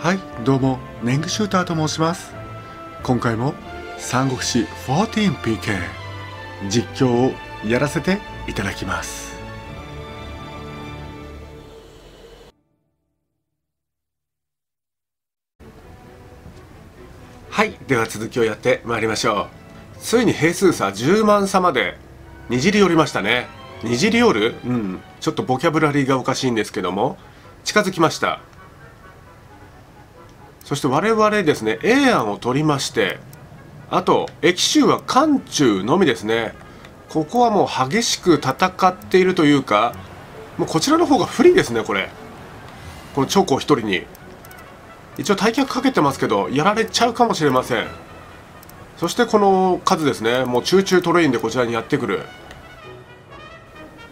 はいどうもネングシューターと申します。今回も三国志 14PK 実況をやらせていただきます。はいでは続きをやってまいりましょう。ついに兵数差10万差までにじり寄りましたね。にじり寄る？うんちょっとボキャブラリーがおかしいんですけども近づきました。そして我々ですね A 案を取りましてあと益州は漢中のみですね。ここはもう激しく戦っているというかもうこちらの方が不利ですねこれ。この長江一人に。一応退却かけてますけどやられちゃうかもしれません。そしてこの数ですねもうチューチュートレインでこちらにやってくる。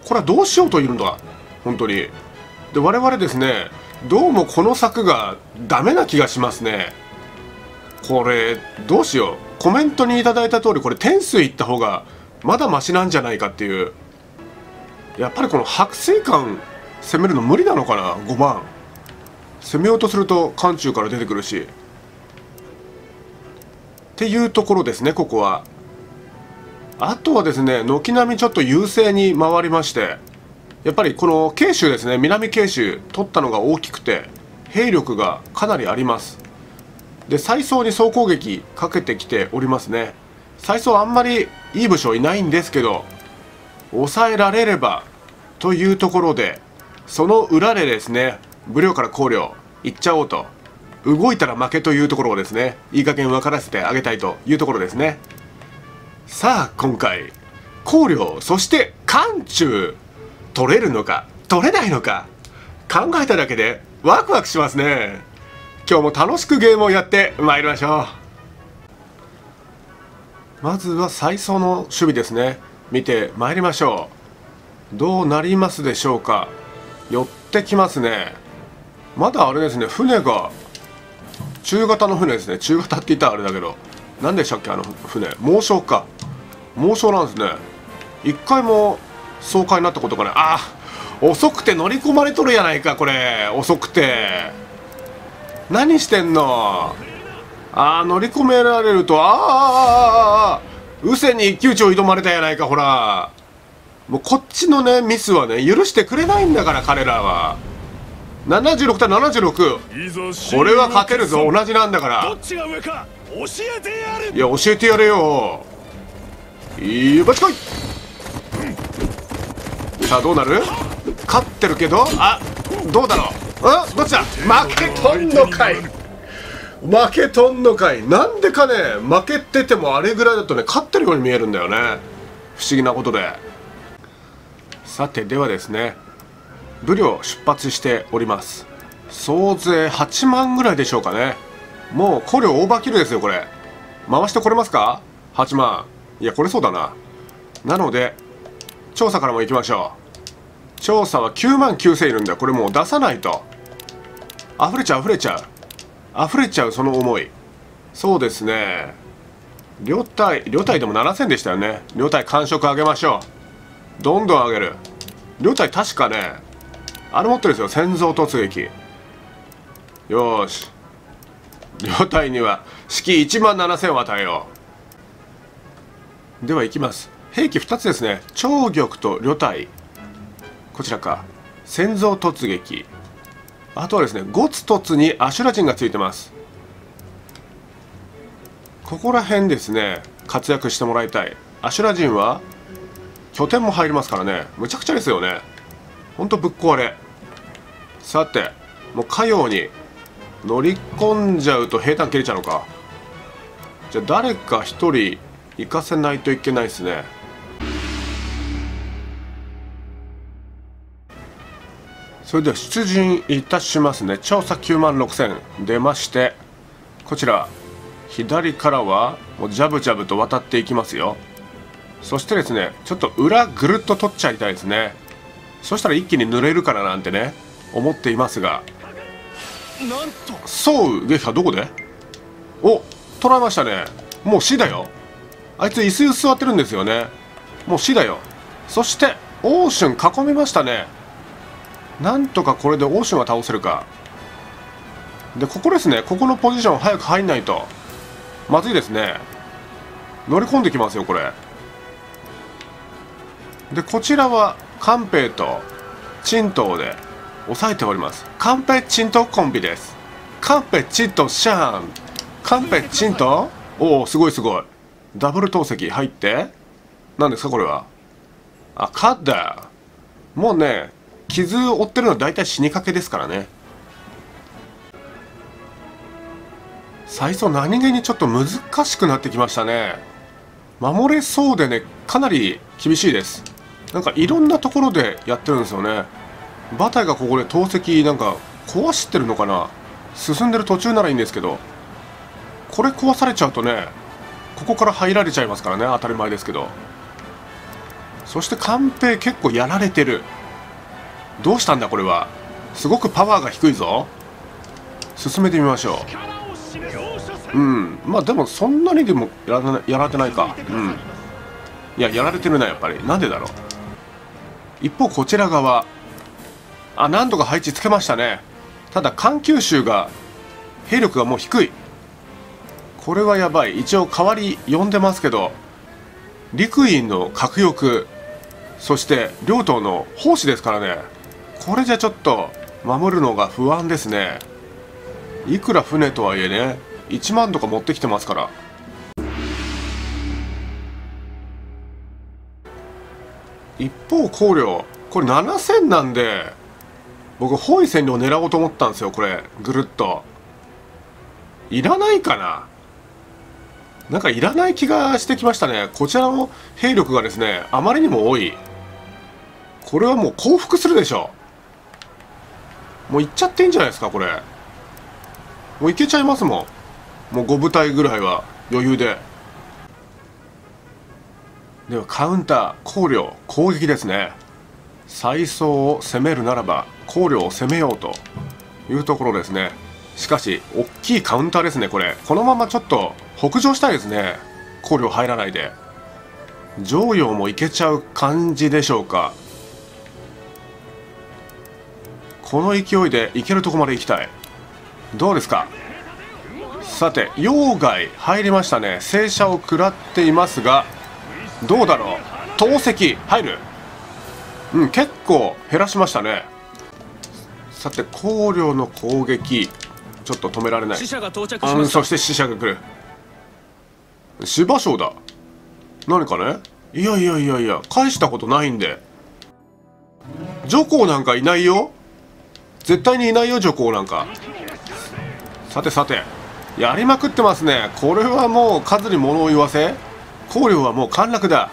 これはどうしようというんだ本当に。で我々ですねどうもこの策がダメな気がしますね。これどうしよう。コメントにいただいた通りこれ点数いった方がまだマシなんじゃないかっていう。やっぱりこの白水館攻めるの無理なのかな5万攻めようとすると漢中から出てくるし。っていうところですねここは。あとはですね軒並みちょっと優勢に回りまして。やっぱりこの慶州ですね南慶州取ったのが大きくて兵力がかなりあります。で再走に総攻撃かけてきておりますね。再走あんまりいい武将いないんですけど抑えられればというところでその裏でですね武領から考慮いっちゃおうと動いたら負けというところをですねいい加減分からせてあげたいというところですね。さあ今回考慮そして漢中取れるのか取れないのか考えただけでワクワクしますね。今日も楽しくゲームをやってまいりましょう。まずは最初の守備ですね。見てまいりましょう。どうなりますでしょうか。寄ってきますね。まだあれですね船が中型の船ですね。中型って言ったらあれだけど何でしたっけあの船。猛将か。猛将なんですね。一回も爽快になったことがな。いあ遅くて乗り込まれとるやないかこれ。遅くて。何してんの？あー乗り込められるとああうせに一騎打ちを挑まれたやないかほら。もうこっちのねミスはね許してくれないんだから彼らは。76対76これは勝てるぞ。同じなんだから。どっちが上か教えてやる。いや教えてやれよ。いいバチこいさあどうなる？勝ってるけど？あ。どうだろう？あどっちだ？負けとんのかい。負けとんのかい。なんでかね？負けててもあれぐらいだとね勝ってるように見えるんだよね。不思議なことで。さてではですね武領出発しております。総勢8万ぐらいでしょうかね。もう捕虜オーバーキルですよこれ。回してこれますか？8万。いやこれそうだな。なので調査からも行きましょう。調査は9万9000いるんだ。これもう出さないと。溢れちゃう溢れちゃう。溢れちゃうその思い。そうですね。両隊両隊でも7000でしたよね。両隊完食上げましょう。どんどん上げる。両隊確かねあれ持ってるんですよ。戦争突撃。よし。両隊には式1万7000を与えようでは行きます。兵器2つですね。長玉と旅隊こちらか。戦蔵突撃。あとはですねゴツ突にアシュラ人がついてます。ここら辺ですね活躍してもらいたい。アシュラ人は拠点も入りますからね。むちゃくちゃですよね。ほんとぶっ壊れ。さてもうかように乗り込んじゃうと平坦切れちゃうのか。じゃあ誰か一人行かせないといけないですね。それでは出陣いたしますね。調査9万6000出ましてこちら左からはもうジャブジャブと渡っていきますよ。そしてですねちょっと裏ぐるっと取っちゃいたいですね。そしたら一気に濡れるからなんてね思っていますが。なんと。そう撃破どこで？お取られましたね。もう死だよ。あいつ椅子に座ってるんですよね。もう死だよ。そしてオーシュン囲みましたねなんとかこれでオーシュンは倒せるか。でここですね。ここのポジション早く入んないと。まずいですね。乗り込んできますよこれ。でこちらはカンペとチントウで抑えております。カンペチントコンビです。カンペチントシャーン。カンペチント？おおすごいすごい。ダブル投石入って。何ですかこれは？あカッダーもうね傷を負ってるのは大体死にかけですからね。最初何気にちょっと難しくなってきましたね。守れそうでねかなり厳しいです。なんかいろんなところでやってるんですよね。馬体がここで投石なんか壊してるのかな。進んでる途中ならいいんですけど。これ壊されちゃうとねここから入られちゃいますからね当たり前ですけど。そしてカンペ結構やられてる。どうしたんだこれは？すごくパワーが低いぞ。進めてみましょう。うん。まあでもそんなにでもやらやられてないか。うん。いややられてるなやっぱり。なんでだろう。一方こちら側。あ何とか配置つけましたね。ただ環球州が兵力がもう低い。これはやばい。一応代わり呼んでますけど陸員の核翼そして両党の奉仕ですからね。これじゃちょっと守るのが不安ですね。いくら船とはいえね1万とか持ってきてますから。一方考慮これ7000なんで僕包囲占領狙おうと思ったんですよこれぐるっと。いらないかな。なんかいらない気がしてきましたね。こちらの兵力がですねあまりにも多い。これはもう降伏するでしょもう行っちゃってんじゃないですかこれ。もう行けちゃいますもん。もう5部隊ぐらいは余裕で。ではカウンター考慮攻撃ですね。再走を攻めるならば考慮を攻めようというところですね。しかし大きいカウンターですねこれ。このままちょっと北上したいですね。考慮入らないで。常陽もいけちゃう感じでしょうか。この勢いで行けるとこまで行きたい。どうですか？さて溶外入りましたね。正射を食らっていますがどうだろう？投石入る？うん結構減らしましたね。さて考慮の攻撃ちょっと止められない。死者が到着しうんました。そして死者が来る。芝生だ。何かね？いやいやいやいや返したことないんで。女皇なんかいないよ絶対にいないよ女皇なんか。さてさて。やりまくってますね。これはもう数に物を言わせ考慮はもう陥落だ。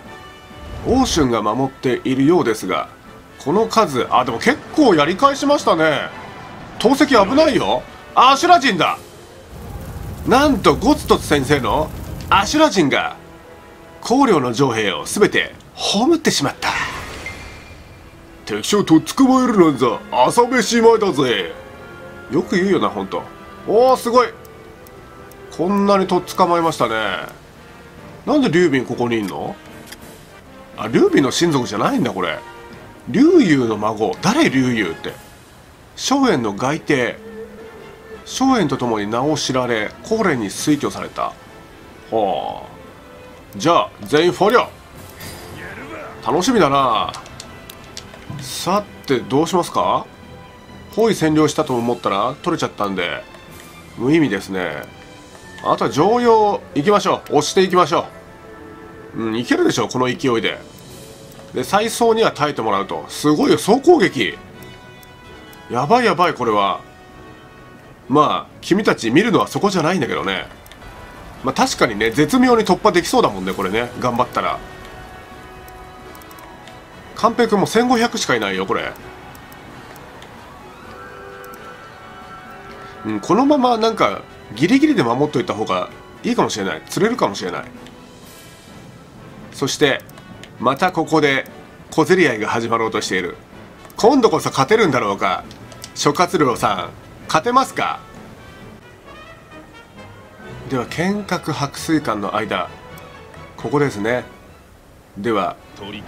欧春が守っているようですがこの数あでも結構やり返しましたね。投石危ないよ。アシュラ人だ。なんとゴツトツ先生のアシュラ人が考慮の城兵を全て葬ってしまった。敵将とっ捕まえるなんざ朝飯前だぜ。よく言うよなほんとおおすごい。こんなにとっ捕まえましたね。なんで劉備ここにいんの？あ劉備の親族じゃないんだこれ。劉裕の孫。誰劉裕って？松園の外邸。松園とともに名を知られ高蓮に推挙された。はあじゃあ全員フォリョ楽しみだな。さてどうしますか？包囲占領したと思ったら取れちゃったんで。無意味ですね。あとは常用行きましょう。押していきましょう。うんいけるでしょこの勢いで。で再走には耐えてもらうと。すごいよ総攻撃。やばいやばいこれは。まあ君たち見るのはそこじゃないんだけどね。まあ確かにね絶妙に突破できそうだもんねこれね。頑張ったら。寛平君も1500しかいないよこれ。うんこのままなんかギリギリで守っといた方がいいかもしれない。釣れるかもしれない。そしてまたここで小競り合いが始まろうとしている。今度こそ勝てるんだろうか。諸葛亮さん勝てますか？では剣閣白水館の間ここですね。では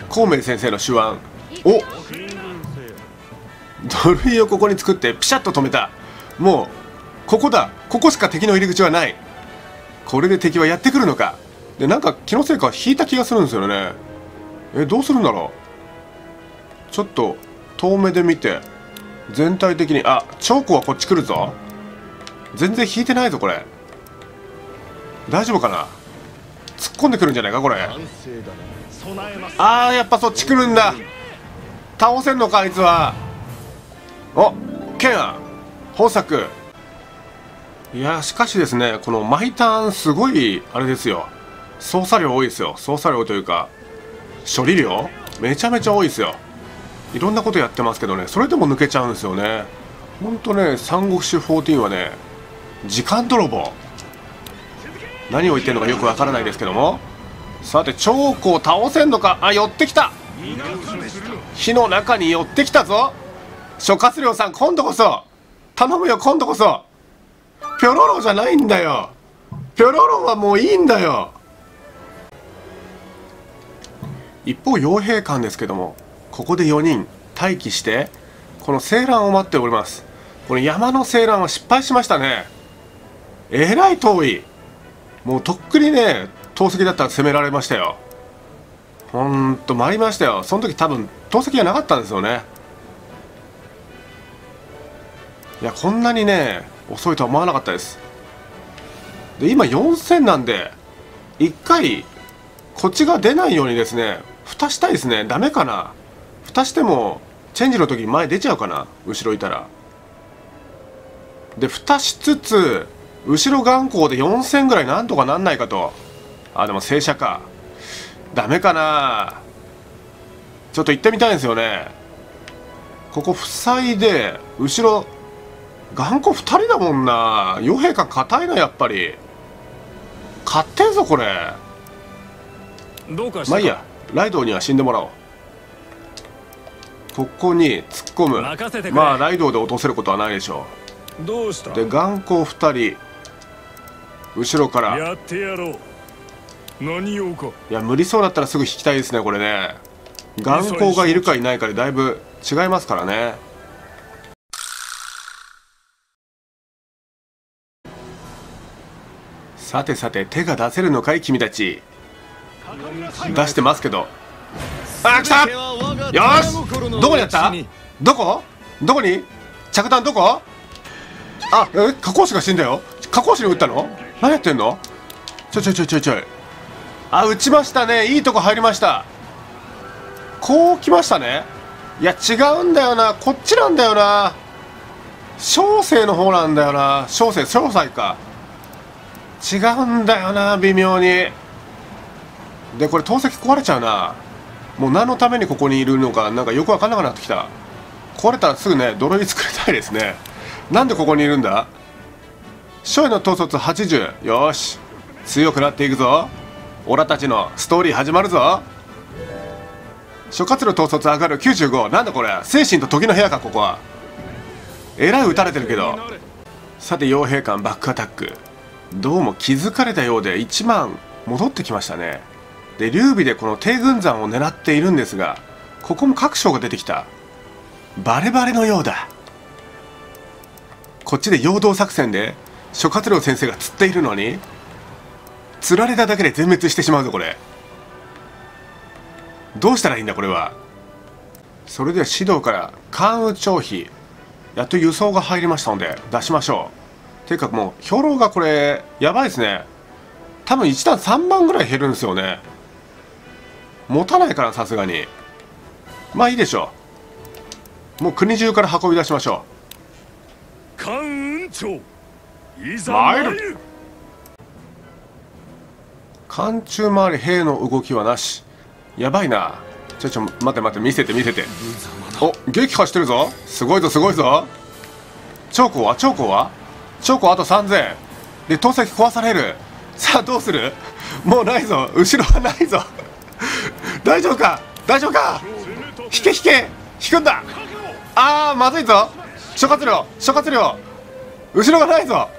孔明先生の手腕お土塁をここに作ってピシャッと止めた。もうここだ。ここしか敵の入り口はない。これで敵はやってくるのか。でなんか気のせいか引いた気がするんですよね。えどうするんだろう。ちょっと遠目で見て全体的にあチョーコはこっち来るぞ。全然引いてないぞこれ。大丈夫かな。突っ込んでくるんじゃないかこれあーやっぱそっち来るんだ。倒せんのかあいつは。おケンア豊作。いやしかしですねこの毎ターンすごいあれですよ。操作量多いですよ。操作量というか処理量めちゃめちゃ多いですよ。いろんなことやってますけどねそれでも抜けちゃうんですよね。ほんとね三国志14はね時間泥棒。何を言ってるのかよくわからないですけども。さてチョークを倒せんのか？あ寄ってきた。火の中に寄ってきたぞ。諸葛亮さん今度こそ。頼むよ今度こそ。ピョロロじゃないんだよ。ピョロロはもういいんだよ。一方傭兵館ですけどもここで4人待機してこの青蘭を待っております。この山の青蘭は失敗しましたね。えらい遠い。もうとっくにね投石だったら攻められましたよ。ほんと参りましたよ。その時多分投石がなかったんですよね。いやこんなにね遅いとは思わなかったです。で今4000なんで1回こっちが出ないようにですね蓋したいですね。ダメかな。蓋してもチェンジの時に前出ちゃうかな。後ろいたら。で蓋しつつ後ろ眼光で4000ぐらいなんとかなんないかと。あでも正射か。ダメかな。ちょっと行ってみたいんですよね。ここ塞いで後ろ頑固2人だもんな。傭兵か硬いなやっぱり。勝ってんぞこれ。どうかまあいいや。ライドウには死んでもらおう。ここに突っ込む。まあライドウで落とせることはないでしょどうした？うで頑固2人後ろから。やってやろう何用か。いや無理そうだったらすぐ引きたいですねこれね。眼光がいるかいないかでだいぶ違いますからね。さてさて手が出せるのかい君たち。出してますけど。あ来た！よし！どこにあった？どこ？どこに？着弾どこ？あえ加工士が死んだよ。加工士に撃ったの？何やってんの？ちょちょちょちょちょあ撃ちましたね。いいとこ入りました。こう来ましたね。いや違うんだよな。こっちなんだよな。小生の方なんだよな。小生小歳か。違うんだよな微妙に。でこれ投石壊れちゃうな。もう何のためにここにいるのかなんかよく分かんなくなってきた。壊れたらすぐね泥に作りたいですね。なんでここにいるんだ？初位の統率80よし。強くなっていくぞ。オラたちのストーリー始まるぞ。諸葛の統率上がる95なんだこれ。精神と時の部屋かここは。えらい撃たれてるけど。さて傭兵艦バックアタック。どうも気づかれたようで1万戻ってきましたね。で劉備でこの帝軍山を狙っているんですがここも各将が出てきた。バレバレのようだ。こっちで陽動作戦で諸葛亮先生が釣っているのに釣られただけで全滅してしまうぞこれ。どうしたらいいんだこれは。それでは指導から関羽張飛やっと輸送が入りましたので出しましょう。ていうかもう兵糧がこれやばいですね。多分1段3万ぐらい減るんですよね。持たないからさすがに。まあいいでしょう。もう国中から運び出しましょ関雲長いざ参る参るう寒中回り兵の動きはなし。やばいな。ちょちょ待って待って見せて見せて。お撃破してるぞ。すごいぞすごいぞ。長江は？長江は？長江あと3000で投石壊される。さあどうする？もうないぞ。後ろはないぞ。大丈夫か？大丈夫か？引け引け。引くんだ。あーまずいぞ。諸葛亮諸葛亮後ろがないぞ。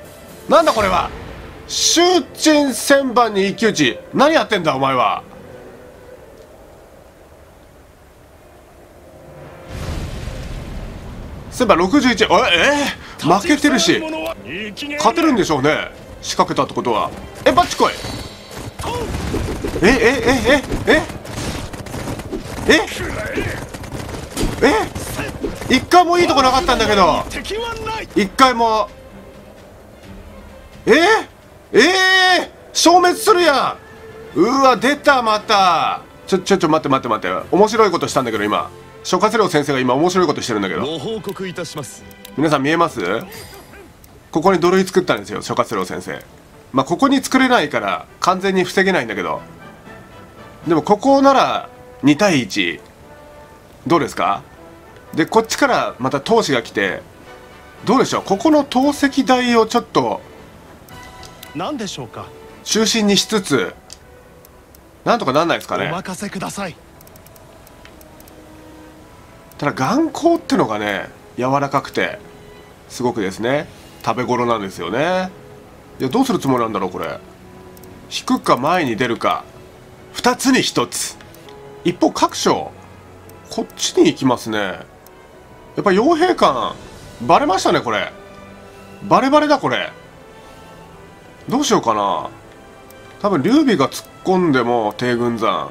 なんだこれは？集鎮千番に一騎打ち。何やってんだお前は。千番61おいえー？負けてるし。勝てるんでしょうね。仕掛けたってことは。えバッチ来い。ええええええ？え？え？一回もいいとこなかったんだけど。一回も。え？ええ消滅するやん。うわ出たまた。ちょちょちょ待って待って待って。面白いことしたんだけど今。諸葛亮先生が今面白いことしてるんだけど。ご報告いたします。皆さん見えます？ここに土塁作ったんですよ諸葛亮先生。まあここに作れないから完全に防げないんだけど。でもここなら2対1どうですか？でこっちからまた投資が来て。どうでしょう？ここの投石台をちょっと何でしょうか？中心にしつつなんとかなんないですかね。お任せください。ただ眼光ってのがね柔らかくてすごくですね。食べ頃なんですよね。いやどうするつもりなんだろうこれ。引くか前に出るか2つに1つ。一方各所こっちに行きますね。やっぱ傭兵感バレましたねこれ。バレバレだこれどうしようかな。多分劉備が突っ込んでも帝軍山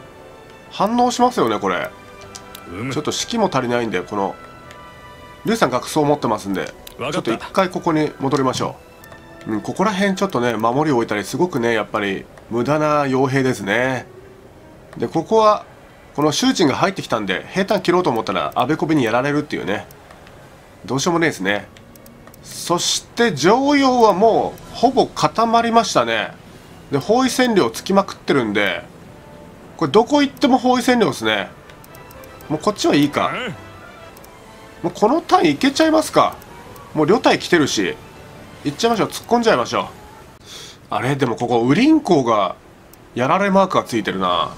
反応しますよねこれ。ちょっと式も足りないんでこのリュウさん学装持ってますんでちょっと一回ここに戻りましょう、うん、ここら辺ちょっとね守りを置いたりすごくねやっぱり無駄な傭兵ですね。でここはこの周知が入ってきたんで平坦切ろうと思ったらあべこべにやられるっていうね。どうしようもねえですねそして常用はもうほぼ固まりましたね。で包囲占領つきまくってるんでこれどこ行っても包囲占領ですね。もうこっちはいいか。もうこの単位いけちゃいますか。もう両隊来てるし行っちゃいましょう。突っ込んじゃいましょう。あれでもここウリンコがやられマークがついてるな。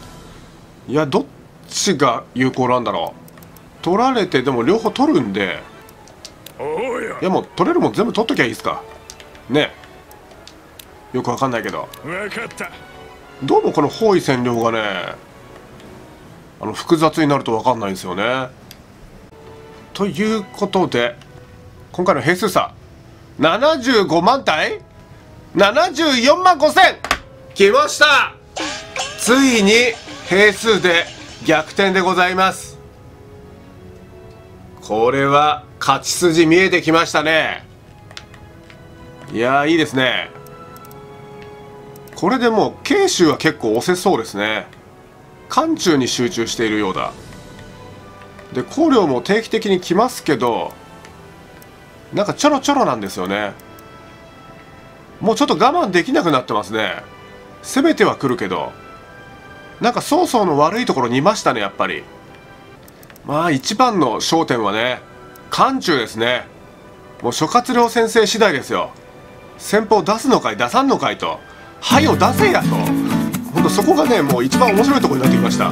いやどっちが有効なんだろう。取られてでも両方取るんでいやもう取れるもん全部取っときゃいいですか。ね。よくわかんないけど。わかった。どうもこの包囲占領がねあの複雑になると分かんないんですよね。ということで今回の兵数差75万対74万5千。来ました。ついに兵数で逆転でございますこれは勝ち筋見えてきましたね。いやーいいですね。これでもう慶州は結構押せそうですね。漢中に集中しているようだ。で香料も定期的に来ますけどなんかちょろちょろなんですよね。もうちょっと我慢できなくなってますね。攻めては来るけどなんか曹操の悪いところにいましたねやっぱり。まあ一番の焦点はね漢中ですね。もう諸葛亮先生次第ですよ。先方出すのかい出さんのかいと「はよ出せや」と。ほんとそこがねもう一番面白いところになってきました。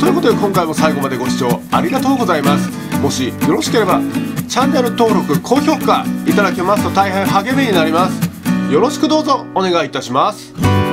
ということで今回も最後までご視聴ありがとうございます。もしよろしければチャンネル登録高評価いただけますと大変励みになります。よろしくどうぞお願いいたします。